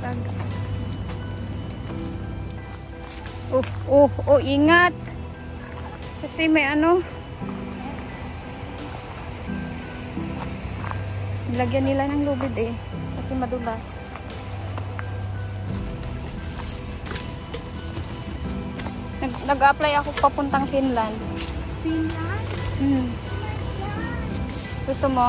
basag. Oh, oh, oh, ingat. Kasi may ano. Lagyan nila ng lubid eh. Kasi madulas. Nag- Nag-apply ako papuntang Finland. Finland? Mm. Gusto mo?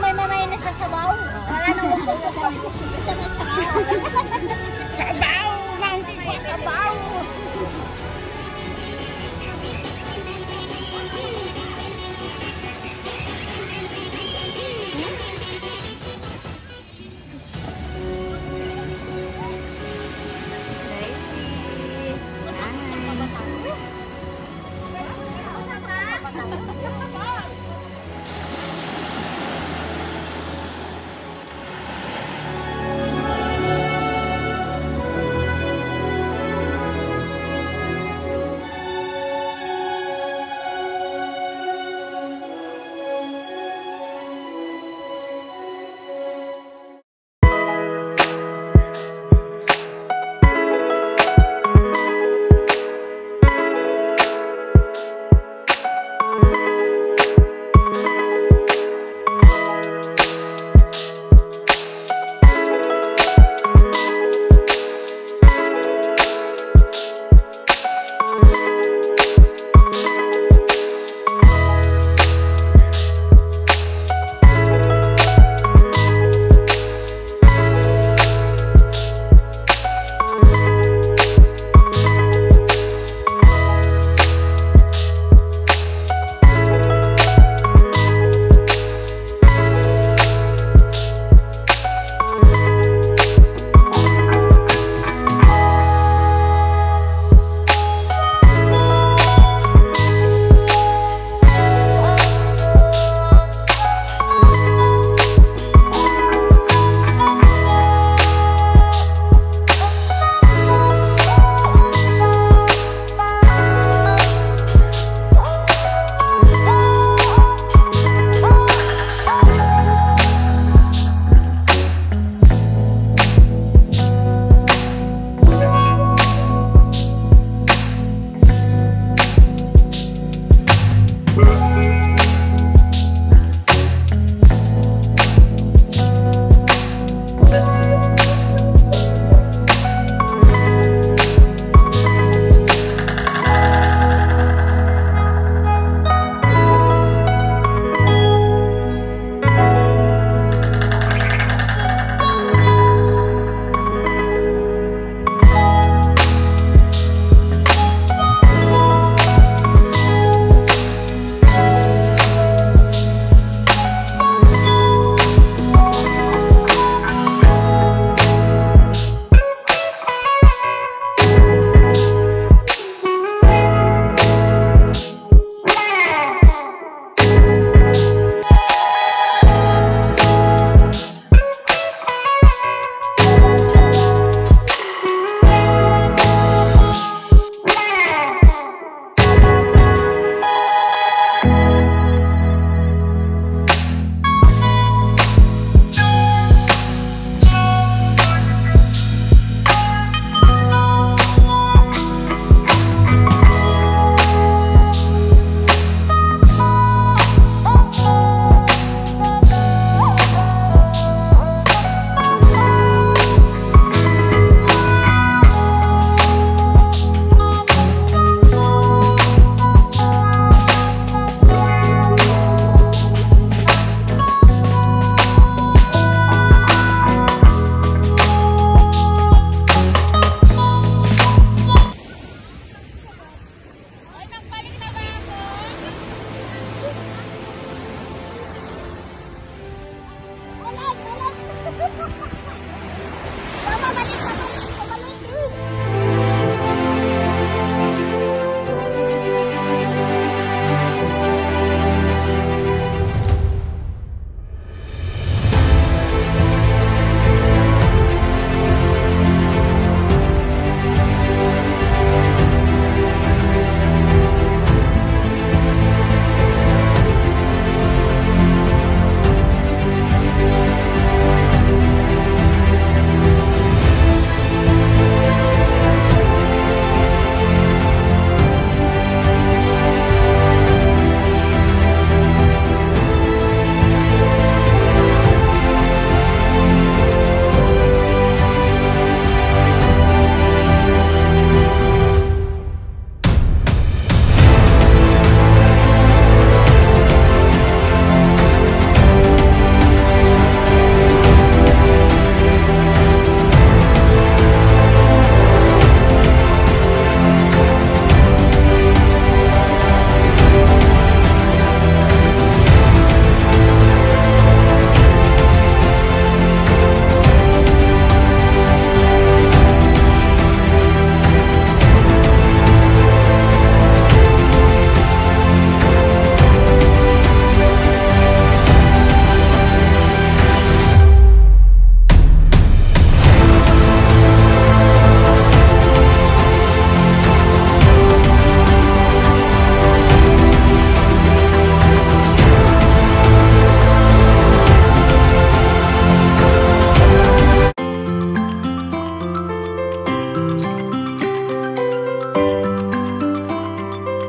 may mamainis na sabaw. Wala nang upo. Basta na sabaw.